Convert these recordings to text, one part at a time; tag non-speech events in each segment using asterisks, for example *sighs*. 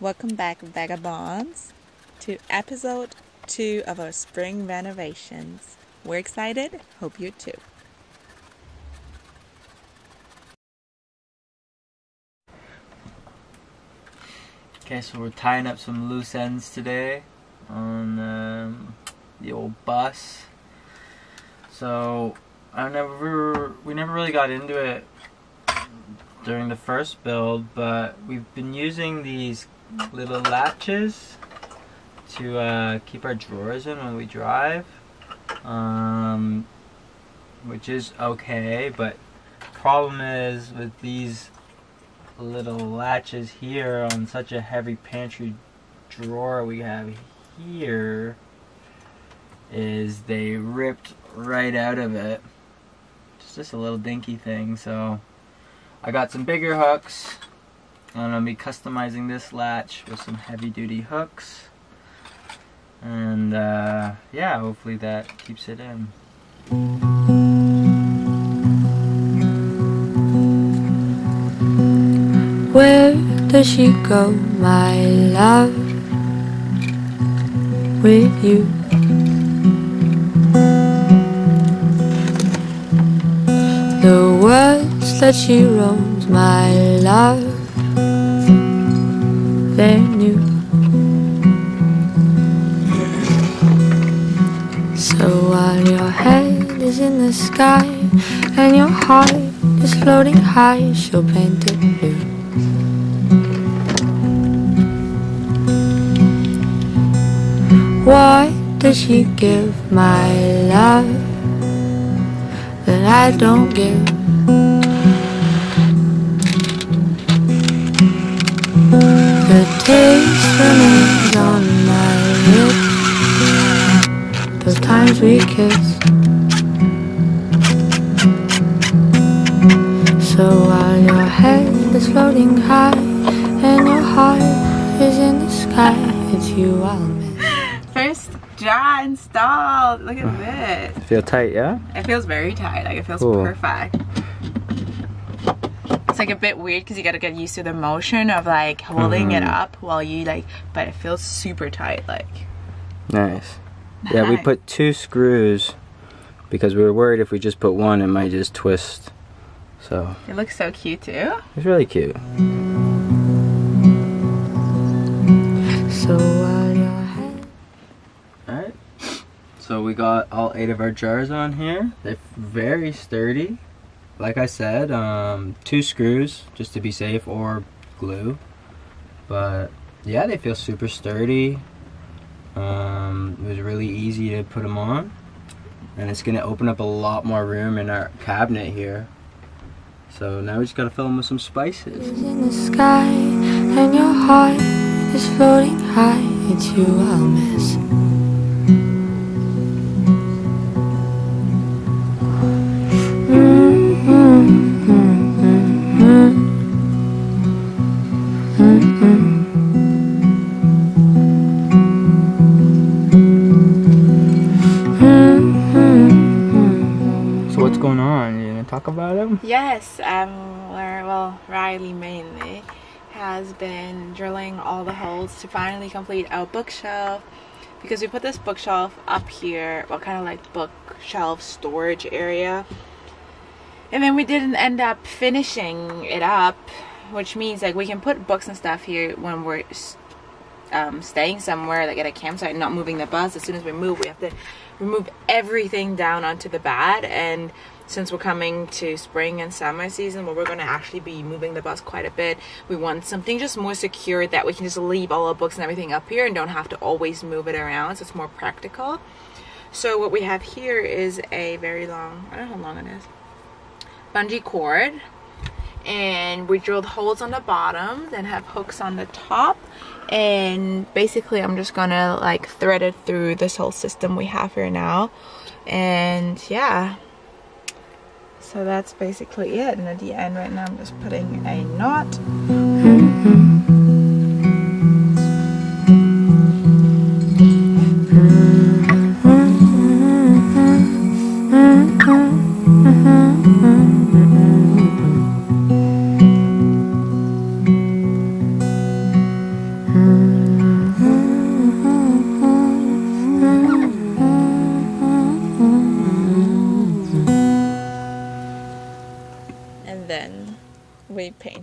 Welcome back, Vagabonds, to episode two of our spring renovations. We're excited. Hope you too. Okay, so we're tying up some loose ends today on um, the old bus. So I never, we never really got into it during the first build, but we've been using these little latches to uh, keep our drawers in when we drive, um, which is okay. But problem is with these little latches here on such a heavy pantry drawer we have here is they ripped right out of it. It's just a little dinky thing, so I got some bigger hooks. I'm gonna be customizing this latch with some heavy duty hooks. And uh, yeah, hopefully that keeps it in. Where does she go, my love? With you. The words that she roams, my love, they're new. So while your head is in the sky and your heart is floating high, she'll paint it blue. What does she give my love that I don't give? Taste remains on my lips. Those times we kissed. So while your head is floating high and your heart is in the sky, it's you I'll miss. First jaw installed. Look at *sighs* this. Feel tight, yeah? It feels very tight. Like it feels Cool. perfect. It's like a bit weird because you gotta get used to the motion of like holding it Mhm. up while you like, but it feels super tight. Like Nice. *laughs* Yeah, we put two screws because we were worried if we just put one, it might just twist. So it looks so cute too. it's really cute. So while Alright. So we got all eight of our jars on here. They're very sturdy. Like I said, um, two screws just to be safe or glue. But yeah, they feel super sturdy. Um, it was really easy to put them on. And it's gonna open up a lot more room in our cabinet here. So now we just gotta fill them with some spices. in the sky and your heart is floating high, it's you I'll miss. Riley mainly has been drilling all the holes to finally complete our bookshelf because we put this bookshelf up here, well, kind of like bookshelf storage area, and then we didn't end up finishing it up, which means like we can put books and stuff here when we're um, staying somewhere, like at a campsite, not moving the bus. As soon as we move, we have to remove everything down onto the bed. And since we're coming to spring and summer season, where we're going to actually be moving the bus quite a bit, we want something just more secure that we can just leave all our books and everything up here and don't have to always move it around. So it's more practical. So what we have here is a very long, I don't know how long it is, bungee cord and we drilled holes on the bottom then have hooks on the top and basically I'm just gonna like thread it through this whole system we have here now and yeah so that's basically it. And at the end right now I'm just putting a knot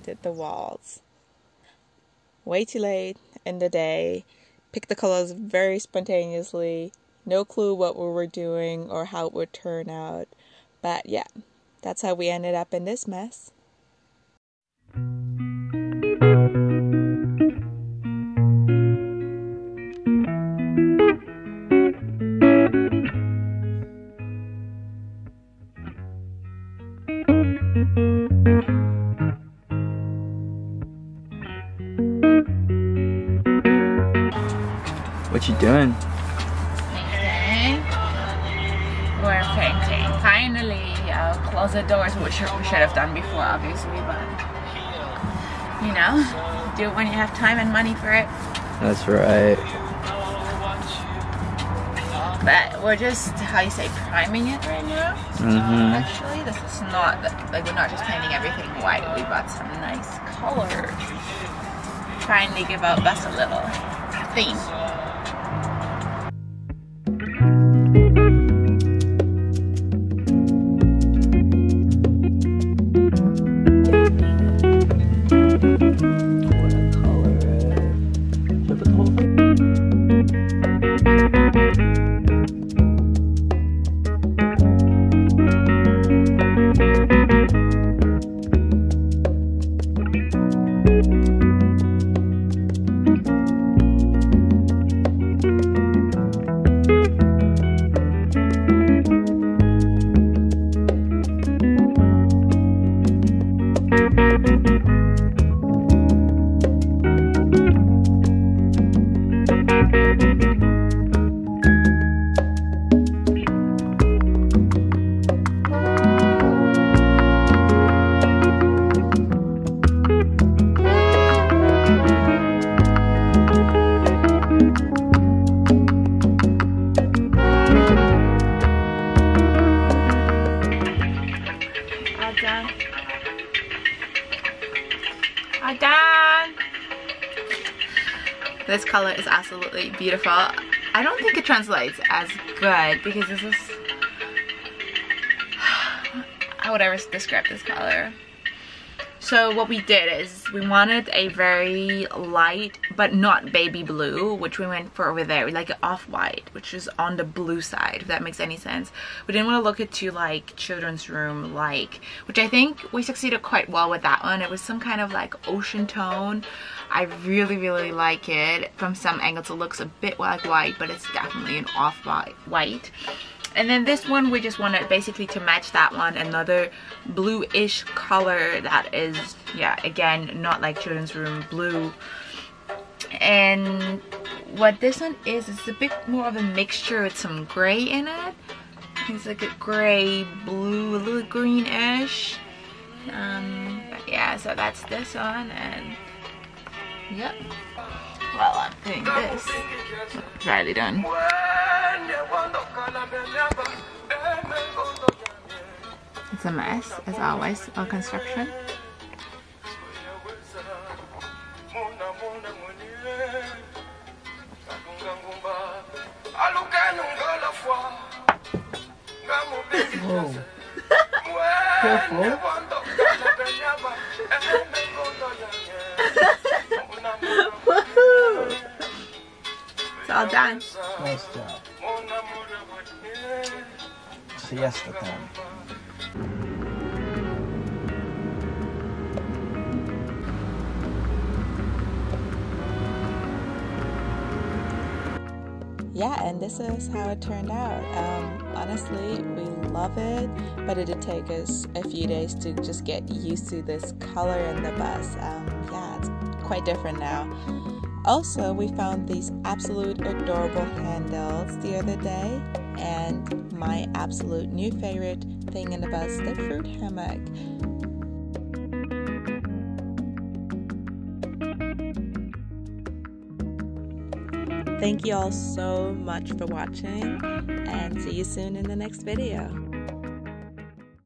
painted the walls. Way too late in the day. Picked the colors very spontaneously. No clue what we were doing or how it would turn out. But yeah, that's how we ended up in this mess. Finally, uh, close the doors, which we should have done before, obviously, but you know, do it when you have time and money for it. That's right. But we're just, how you say, priming it right now. Mm-hmm. Actually, this is not, like, we're not just painting everything white. We bought some nice colors. Trying to give out us a little theme. Done. This color is absolutely beautiful. I don't think it translates as good because this is *sighs* how would I ever describe this color? So what we did is we wanted a very light but not baby blue, which we went for over there, like off-white, which is on the blue side, if that makes any sense. We didn't want to look it too like children's room like, which I think we succeeded quite well with that one. It was some kind of like ocean tone. I really, really like it. From some angles it looks a bit like white, but it's definitely an off-white. white. And then this one, we just wanted basically to match that one, another blue-ish color that is, yeah, again, not like children's room blue. And what this one is, is a bit more of a mixture with some gray in it. It's like a gray, blue, a little greenish. Um, but yeah, so that's this one, and yep. Well, I'm doing this. Riley done. It's a mess, as always, all construction. It's. Nice job. Siesta time. yeah and this is how it turned out um, honestly we love it but it did take us a few days to just get used to this color in the bus um, yeah it's quite different now also we found these absolute adorable handles the other day and my absolute new favorite thing in the bus the fruit hammock Thank you all so much for watching and see you soon in the next video.